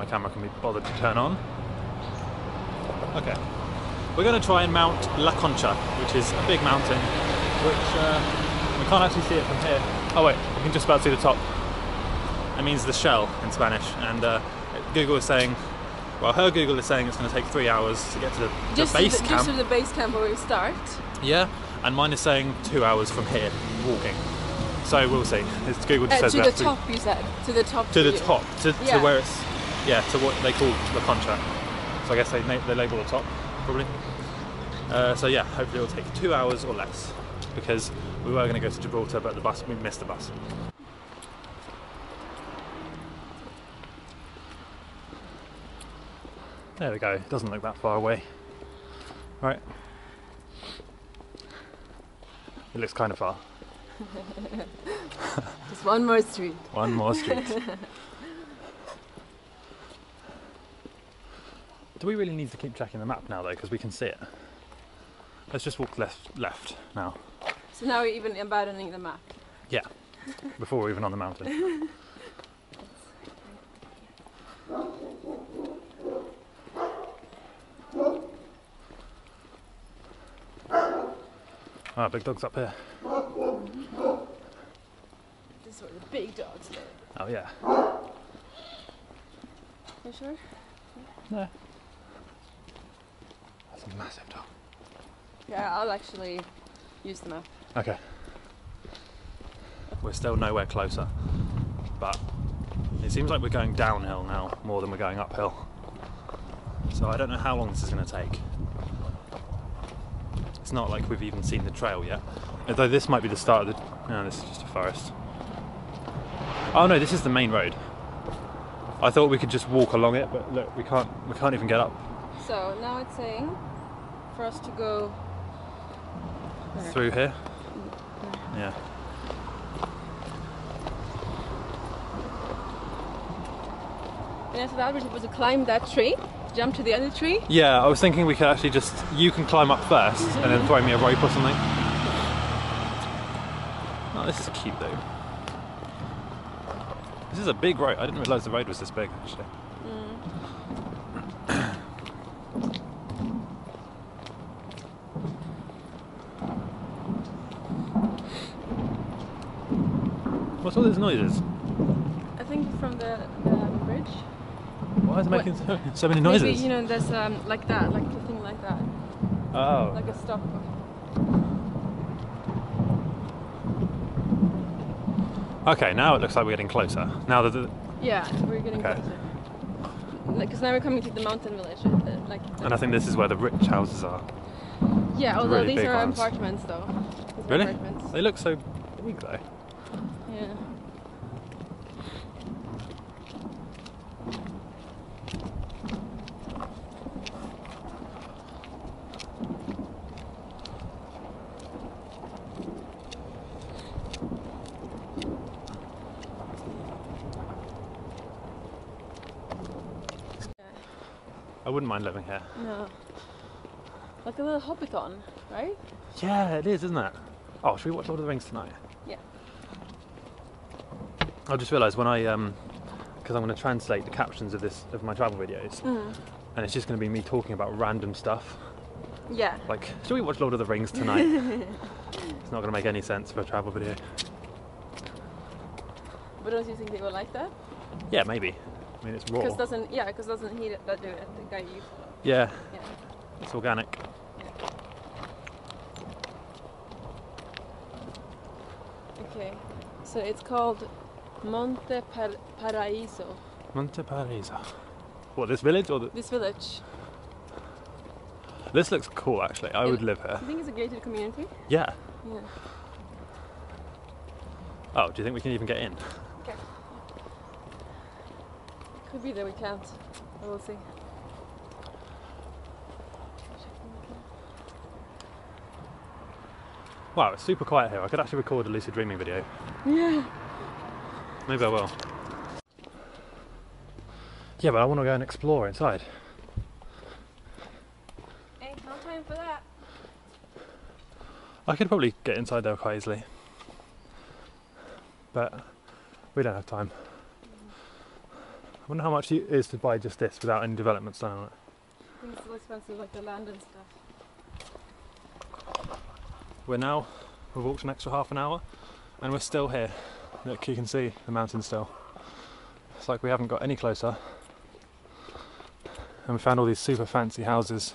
my camera can be bothered to turn on. Okay. We're going to try and mount La Concha, which is a big mountain, which uh, we can't actually see it from here. Oh wait, we can just about see the top. It means the shell in Spanish, and uh, Google is saying, well, her Google is saying it's going to take three hours to get to the, the base to the, camp. just to the base camp where we start. Yeah, and mine is saying two hours from here, walking. So we'll see. It's Google just Uh, says to we the top, you said. To the top. to the you- top, to, Yeah. to where it's, yeah, to what they call the contract. So I guess they, they label the top, probably. Uh, so yeah, hopefully it'll take two hours or less, because we were going to go to Gibraltar, but the bus, we missed the bus. There we go, it doesn't look that far away. Right. It looks kind of far. Just one more street. One more street. Do we really need to keep checking the map now though? Because we can see it. Let's just walk left left now. So now we're even abandoning the map. Yeah. Before we're even on the mountain. Ah, big dog's up here. This is the big dogs. Oh yeah. You sure? No. That's a massive dog. Yeah, I'll actually use the map. Okay. We're still nowhere closer, but it seems like we're going downhill now more than we're going uphill. So I don't know how long this is going to take. It's not like we've even seen the trail yet. Although this might be the start of the. No, this is just a forest. Oh no, this is the main road. I thought we could just walk along it, but look, we can't. We can't even get up So now it's saying for us to go. where? through here. Yeah. And after that, we're supposed to climb that tree, jump to the other tree. Yeah, I was thinking we could actually just you can climb up first and then throw me a rope or something. Oh, this is cute though. This is a big road. I didn't realise the road was this big actually. What's all these noises? I think from the, the bridge. Why is it What? making so, so many noises? Maybe you know there's um, like that, like a thing like that, oh. like a stop. Okay, now it looks like we're getting closer. Now that the, Yeah, we're getting Okay. closer. Because now we're coming to the mountain village. uh, Like. and I think this is where the rich houses are. yeah, although really these are ones. apartments though. These Really? Apartments. They look so big though. Yeah. I wouldn't mind living here. No. Like a little hobbiton, right? Yeah, it is, isn't it? Oh, should we watch Lord of the Rings tonight? Yeah. I just realised when I um, because I'm going to translate the captions of this of my travel videos, Mm. and it's just going to be me talking about random stuff. Yeah. Like, should we watch Lord of the Rings tonight? it's not going to make any sense for a travel video. But don't you think they will like that? Yeah, maybe. I mean, it's raw. Because doesn't yeah, because doesn't heat it that do it? The guy you. Yeah, Yeah. it's organic. Okay. So it's called Monte Par- Paraiso. Monte Paraiso. What, this village or the... This village. This looks cool actually. I would live here. I think it's a gated community. Yeah. Yeah. Oh, do you think we can even get in? Okay. Could be that we can't. But We'll see. Wow, it's super quiet here. I could actually record a lucid dreaming video. Yeah. Maybe I will. Yeah, but I want to go and explore inside. Ain't no time for that. I could probably get inside there quite easily. But we don't have time. Wonder how much it is to buy just this without any developments done on it. I think it's still expensive, like the land and stuff. We're now, we've walked an extra half an hour and we're still here. Look, you can see the mountain still. It's like we haven't got any closer. And we found all these super fancy houses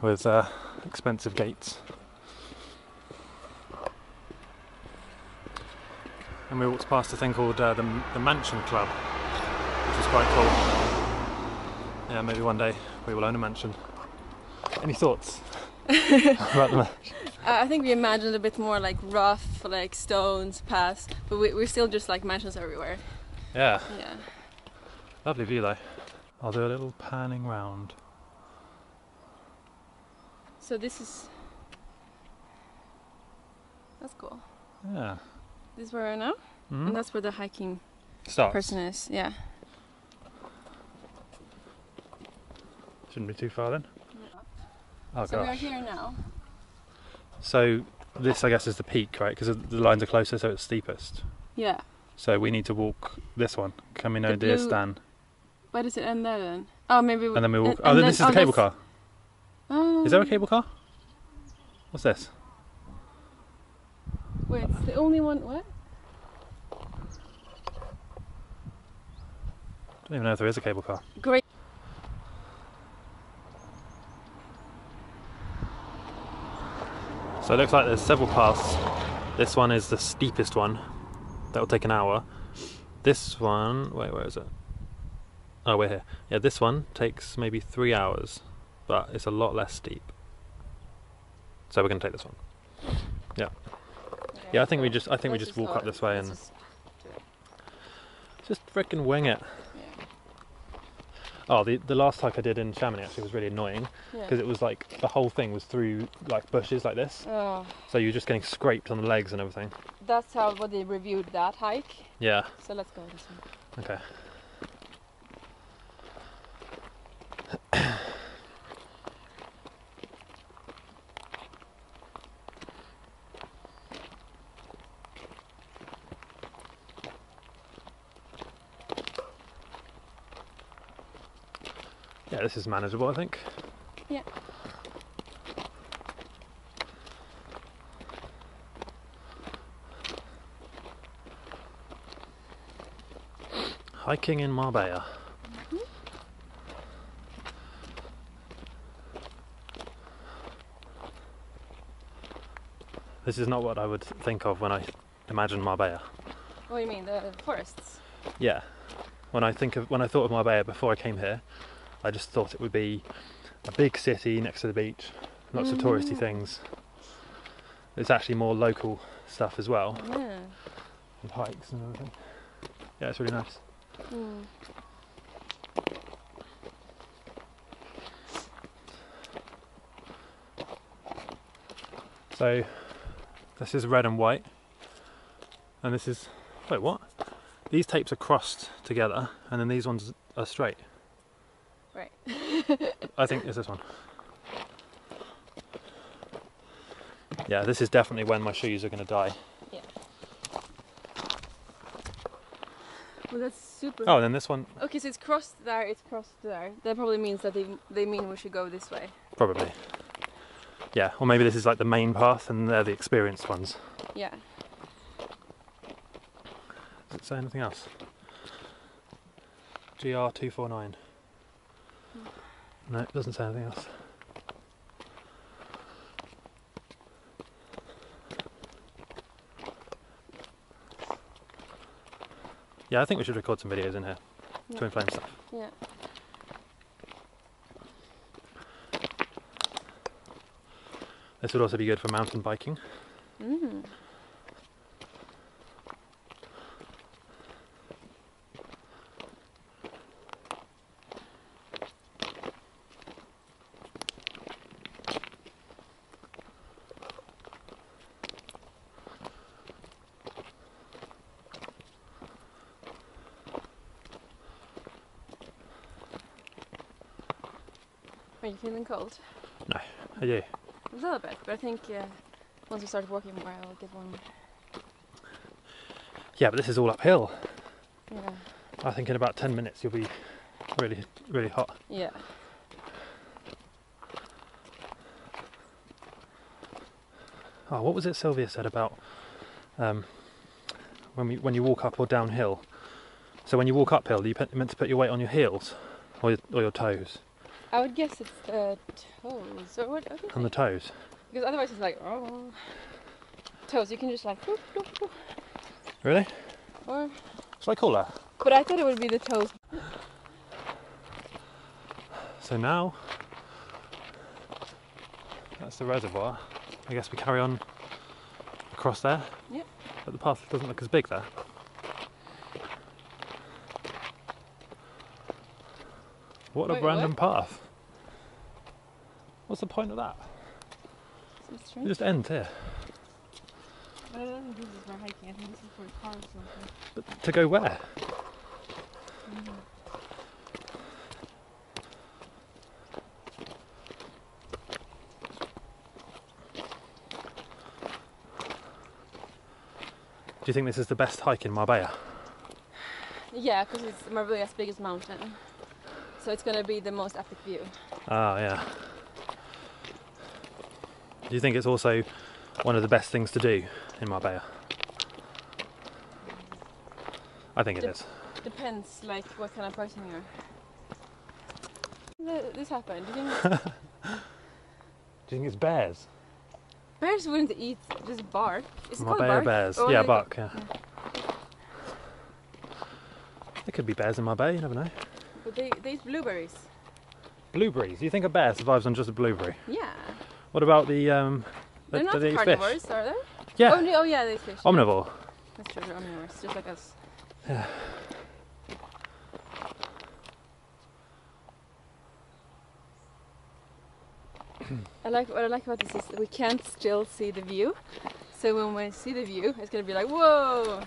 with uh, expensive gates. And we walked past a thing called uh, the, the Mansion Club, is quite cool. Yeah, maybe one day we will own a mansion. Any thoughts about the mansion? Uh, I think we imagined a bit more like rough, like stones, paths, but we, we're still just like mansions everywhere. Yeah, Yeah. lovely view though. I'll do a little panning round. So this is. That's cool. Yeah. This is where we're now, Mhm. and that's where the hiking Starts. person is. Yeah. Shouldn't be too far then. Oh so we are here now. So this, I guess, is the peak, right? Because the lines are closer, so it's steepest. Yeah. So we need to walk this one, Camino The de blue- Stan, Where does it end there then? Oh, maybe. We... And then we walk. and- oh, and then this is the oh, cable that's- car. Oh. Is there a cable car? What's this? Wait, it's the only one. What? don't even know if there is a cable car. Great. So it looks like there's several paths. This one is the steepest one. That will take an hour. This one, wait, where is it? Oh, we're here. Yeah, this one takes maybe three hours, but it's a lot less steep. So we're to take this one. Yeah, Yeah, I think we just, I think we just walk up this way and just- frickin' wing it. Yeah. Oh, the the last hike I did in Chamonix actually was really annoying Yeah. because it was like the whole thing was through like bushes like this, Oh, so you're just getting scraped on the legs and everything. that's how what they reviewed that hike. Yeah. So let's go this one. Okay. This is manageable, I think. Yeah. Hiking in Marbella. Mm-hmm. This is not what I would think of when I imagine Marbella. What do you mean the forests? Yeah. When I think of when I thought of Marbella before I came here, I just thought it would be a big city next to the beach, lots of touristy Mm. things. There's actually more local stuff as well, Yeah. and hikes and everything. Yeah, it's really nice. Mm. So this is red and white, and this is wait what? These tapes are crossed together, and then these ones are straight. Right. I think it's this one. Yeah, this is definitely when my shoes are going to die. Yeah. Well, that's super. Oh, and then this one Okay, so it's crossed there. It's crossed there. That probably means that they they mean we should go this way. probably. Yeah, or maybe this is like the main path, and they're the experienced ones. Yeah. Does it say anything else? GR two four nine. No, it doesn't say anything else. Yeah, I think we should record some videos in here Yeah. to inflame stuff. Yeah. This would also be good for mountain biking. Mm. Are you feeling cold? Are you? A little bit, but I think uh, once we start walking more, I'll get one. Yeah, but this is all uphill. Yeah. I think in about 10 minutes you'll be really, really hot. Yeah. Oh, what was it Sylvia said about um, when, we, when you walk up or downhill? So when you walk uphill, are you pe- meant to put your weight on your heels or your, or your toes? I would guess it's the toes. Or what? what On the toes. Because otherwise it's like, oh. Toes, you can just like, whoop, whoop, whoop. Really? or. Shall I call her? But I thought it would be the toes. So now that's the reservoir. I guess we carry on across there. Yep. But the path doesn't look as big there. What a Wait, random what? path. What's the point of that? So It just ends here. But I don't think this is for hiking. I think this is for cars or something. But to go where? Mm-hmm. Do you think this is the best hike in Marbella? Yeah, because it's Marbella's biggest mountain. So it's gonna be the most epic view. Oh, yeah. Do you think it's also one of the best things to do in Marbella? I think it Dep- is. Depends, like, what kind of person you are. This happened. Do you think Do you think it's bears? bears wouldn't eat just bark? Is it called Marbella bark? bears. Or yeah, like- buck, yeah. There could be bears in Marbella, you never know. But they, they eat blueberries. Blueberries. You think a bear survives on just a blueberry? Yeah. What about the um They're not they carnivores, fish? are they? Yeah. Oh, no, oh yeah, they fish. Omnivore. That's true, they're omnivores, just like us. Yeah. I like what I like about this is that we can't still see the view. So when we see the view, it's gonna be like whoa!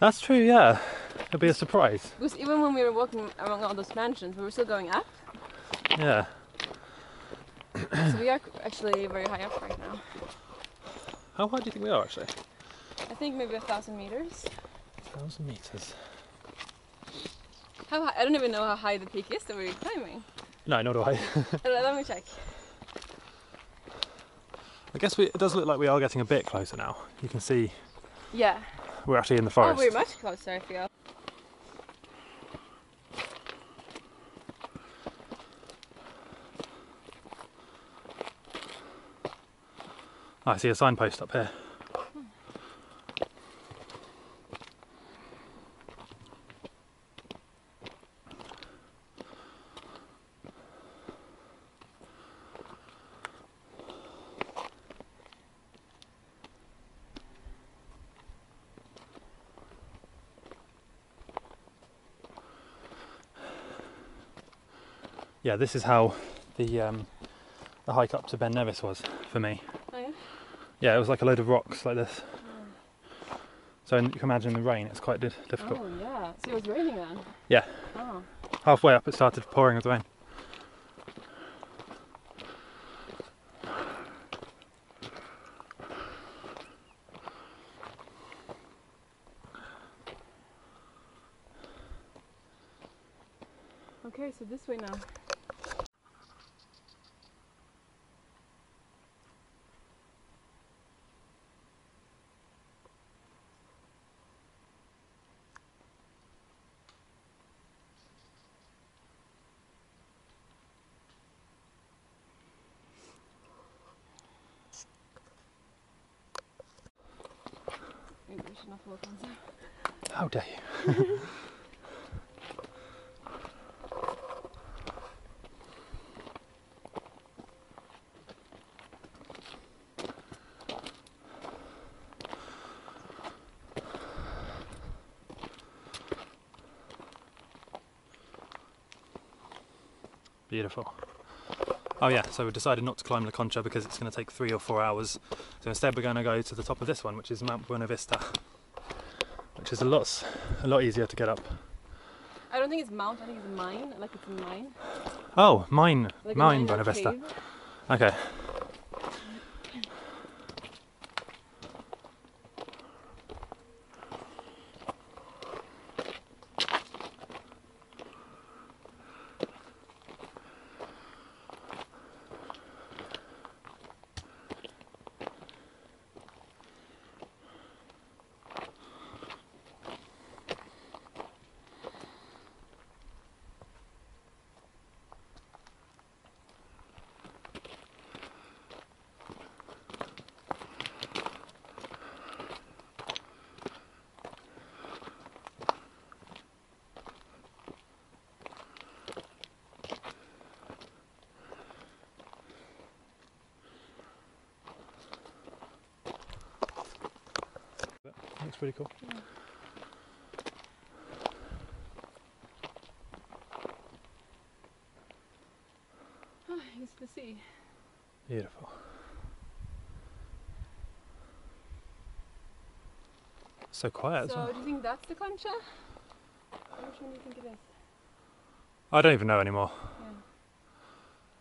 That's true, yeah. It'll be a surprise. Because even when we were walking among all those mansions, we were still going up. Yeah. So we are actually very high up right now. How high do you think we are actually? I think maybe a thousand meters. Thousand meters. How high? I don't even know how high the peak is that we're climbing. No, nor do I. Let me check. I guess we, it does look like we are getting a bit closer now. You can see Yeah. we're actually in the forest. Oh, we're much closer. I feel. I see a signpost up here. Yeah, this is how the um, the hike up to Ben Nevis was for me. Yeah? Yeah, it was like a load of rocks like this. So you can imagine the rain, it's quite difficult. Oh yeah. So it was raining then. Yeah. Oh. Halfway up, it started pouring with rain. Okay, so this way now. Walk on. How dare you? Beautiful. Oh yeah, so we decided not to climb La Concha because it's going to take three or four hours. So instead we're going to go to the top of this one, which is Mount Buena Vista, which is a lot, a lot easier to get up. I don't think it's mount. I think it's mine. Like it's mine. Oh, mine, Like mine Buena Vista. Okay. looks pretty cool. Ah, it's the sea. Beautiful. So quiet as so, well. do you think that's the concha? Which one do you think it is? I don't even know anymore. Yeah.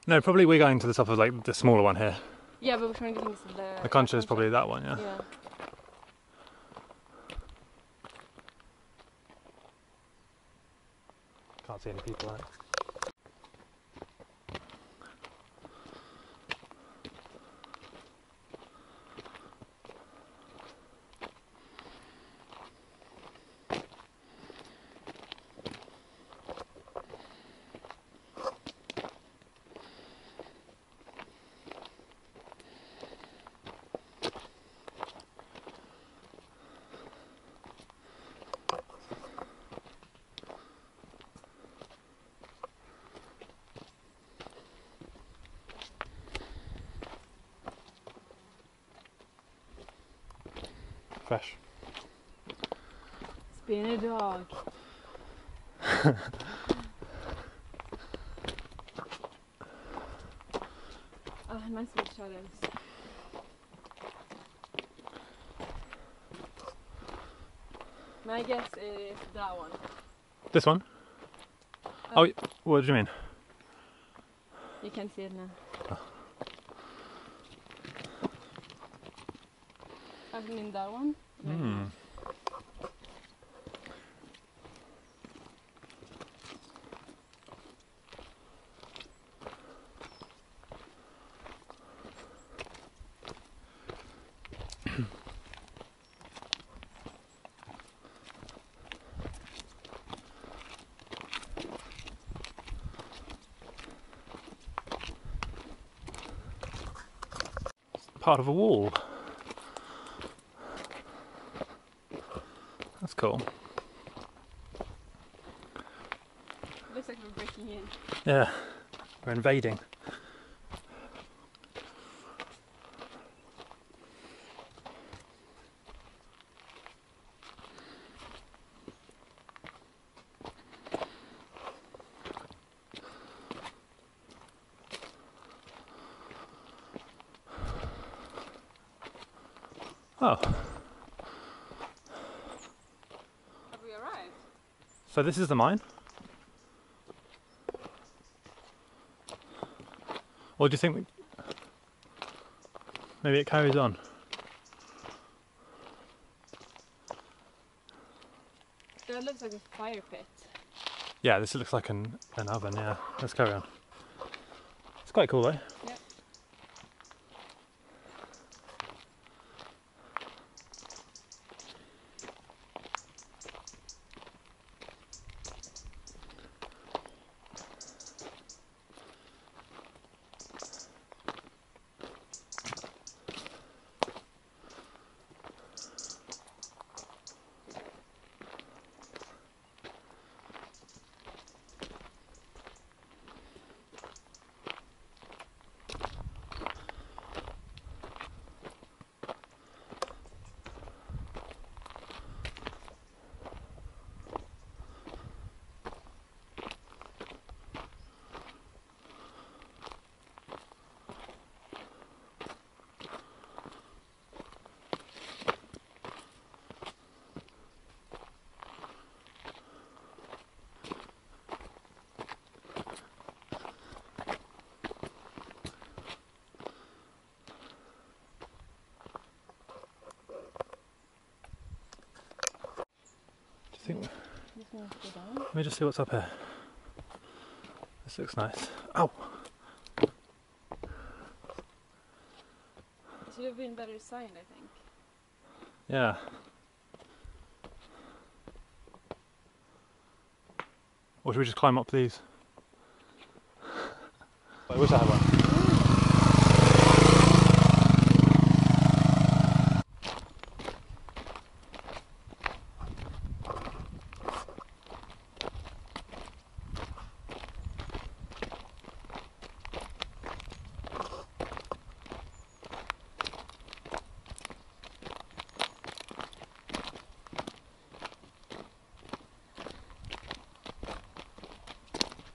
No, probably we're going to the top of like the smaller one here. Yeah, but which one do you think is the? The concha is probably that one, yeah. Yeah. Can't see any people out. Fresh. It's been a dog. Ah, nice with shadows. My guess is that one. This one? Oh, y- what do you mean? You can see it now. I mean that one. Hmm. Part of a wall. Cool. Looks like we're breaking in. Yeah, we're invading. Oh, Have we arrived? So this is the mine? Or do you think we... maybe it carries on? That looks like a fire pit. Yeah, this looks like an, an oven, yeah. Let's carry on. It's quite cool though. Think... Just gonna go down. Let me just see what's up here. This looks nice. Ow! It should have been better signed, I think. Yeah. Or should we just climb up these? I wish I had one.